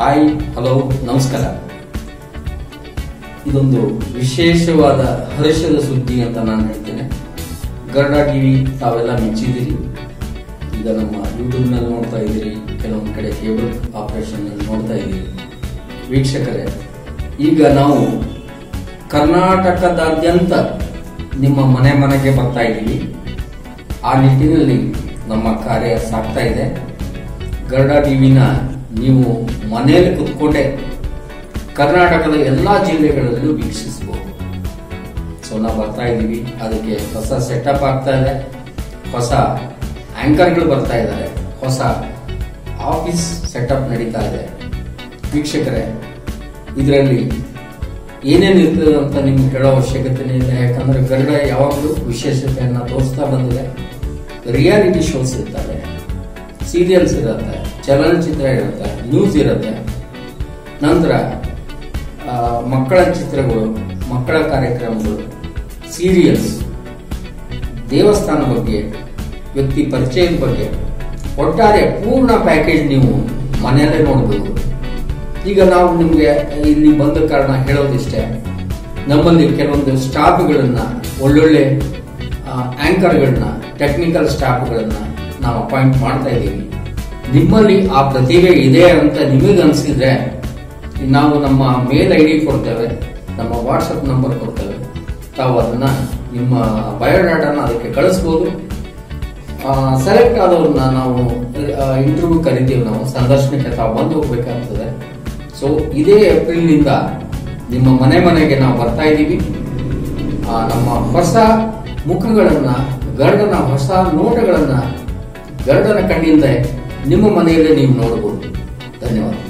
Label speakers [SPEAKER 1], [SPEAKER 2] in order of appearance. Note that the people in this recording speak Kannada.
[SPEAKER 1] ಹಾಯ್, ಹಲೋ, ನಮಸ್ಕಾರ. ಇದೊಂದು ವಿಶೇಷವಾದ ಹರ್ಷದ ಸುದ್ದಿ ಅಂತ ನಾನು ಹೇಳ್ತೇನೆ. ಗರ್ಡ ಟಿವಿ, ತಾವೆಲ್ಲ ಮೆಚ್ಚಿದ್ದೀರಿ. ಈಗ ನಮ್ಮ ಯೂಟ್ಯೂಬ್ನಲ್ಲಿ ನೋಡ್ತಾ ಇದ್ದೀರಿ, ಕೆಲವೊಂದು ಕಡೆ ಕೇಬಲ್ ಆಪರೇಷನ್ ನೋಡ್ತಾ ಇದ್ದೀರಿ. ವೀಕ್ಷಕರೇ, ಈಗ ನಾವು ಕರ್ನಾಟಕದಾದ್ಯಂತ ನಿಮ್ಮ ಮನೆ ಮನೆಗೆ ಬರ್ತಾ ಇದ್ದೀವಿ. ಆ ನಿಟ್ಟಿನಲ್ಲಿ ನಮ್ಮ ಕಾರ್ಯ ಸಾಗ್ತಾ ಇದೆ. ಗರ್ಡ ಟಿವಿನ ನೀವು ಮನೆಯಲ್ಲಿ ಕುತ್ಕೊಂಡೆ ಕರ್ನಾಟಕದ ಎಲ್ಲ ಜಿಲ್ಲೆಗಳಲ್ಲೂ ವೀಕ್ಷಿಸಬಹುದು. ಸೊ ನಾವು ಬರ್ತಾ ಇದ್ದೀವಿ. ಅದಕ್ಕೆ ಹೊಸ ಸೆಟಪ್ ಆಗ್ತಾ ಇದೆ. ಹೊಸ ಆಂಕರ್ಗಳು ಬರ್ತಾ ಇದ್ದಾರೆ ಹೊಸ ಆಫೀಸ್ ಸೆಟಪ್ ನಡೀತಾ ಇದೆ. ವೀಕ್ಷಕರೇ, ಇದರಲ್ಲಿ ಏನೇನು ಇರ್ತದೆ ಅಂತ ನಿಮ್ಗೆ ಹೇಳೋ ಅವಶ್ಯಕತೆ ಇಲ್ಲ. ಯಾಕಂದ್ರೆ ಗರುಡ ಯಾವಾಗಲೂ ವಿಶೇಷತೆಯನ್ನು ತೋರಿಸ್ತಾ ಬಂದಿದೆ. ರಿಯಾಲಿಟಿ ಶೋಸ್ ಇರ್ತವೆ. ಸೀರಿಯಲ್ಸ್ ಇರುತ್ತೆ, ಚಲನಚಿತ್ರ ಇರುತ್ತೆ ನ್ಯೂಸ್ ಇರುತ್ತೆ. ನಂತರ ಮಕ್ಕಳ ಚಿತ್ರಗಳು, ಮಕ್ಕಳ ಕಾರ್ಯಕ್ರಮಗಳು, ಸೀರಿಯಲ್ಸ್. ದೇವಸ್ಥಾನ ಬಗ್ಗೆ, ವ್ಯಕ್ತಿ ಪರಿಚಯದ ಬಗ್ಗೆ ಒಟ್ಟಾರೆ ಪೂರ್ಣ ಪ್ಯಾಕೇಜ್ ನೀವು ಮನೆಯಲ್ಲೇ ನೋಡಬಹುದು ಈಗ ನಾವು ನಿಮಗೆ ಇಲ್ಲಿ ಬಂದ ಕಾರಣ ಹೇಳೋದಿಷ್ಟೇ, ನಮ್ಮಲ್ಲಿ ಕೆಲವೊಂದು ಸ್ಟಾಫ್ಗಳನ್ನ ಒಳ್ಳೊಳ್ಳೆ ಆಂಕರ್ಗಳನ್ನ ಟೆಕ್ನಿಕಲ್ ಸ್ಟಾಫ್ಗಳನ್ನ ನಾವು ಅಪಾಯಿಂಟ್ ಮಾಡ್ತಾ ಇದ್ದೀವಿ. ನಿಮ್ಮಲ್ಲಿ ಆ ಪ್ರತಿಭೆ ಇದೆ ಅಂತ ನಿಮಗೆ ಅನಿಸಿದ್ರೆ, ನಾವು ನಮ್ಮ ಮೇಲ್ ಐ ಡಿ ಕೊಡ್ತೇವೆ, ನಮ್ಮ ವಾಟ್ಸಪ್ ನಂಬರ್ ಕೊಡ್ತೇವೆ. ತಾವು ಅದನ್ನ ನಿಮ್ಮ ಬಯೋಡಾಟಾನ ಅದಕ್ಕೆ ಕಳಿಸ್ಬೋದು. ಸೆಲೆಕ್ಟ್ ಆದವ್ರನ್ನ ನಾವು ಇಂಟರ್ವ್ಯೂ ಕರಿತೀವಿ ನಾವು. ಸಂದರ್ಶನಕ್ಕೆ ತಾವು ಬಂದು ಹೋಗ್ಬೇಕಾಗ್ತದೆ. ಸೊ ಇದೇ ಏಪ್ರಿಲ್ನಿಂದ ನಿಮ್ಮ ಮನೆ ಮನೆಗೆ ನಾವು ಬರ್ತಾ ಇದ್ದೀವಿ. ನಮ್ಮ ಹೊಸ ಮುಖಗಳನ್ನ ಗರುಡನ ಹೊಸ ನೋಟಗಳನ್ನ ಎರಡರ ಕಣ್ಣಿಂದ ನಿಮ್ಮ ಮನೆಯಲ್ಲೇ ನೀವು ನೋಡಬಹುದು. ಧನ್ಯವಾದ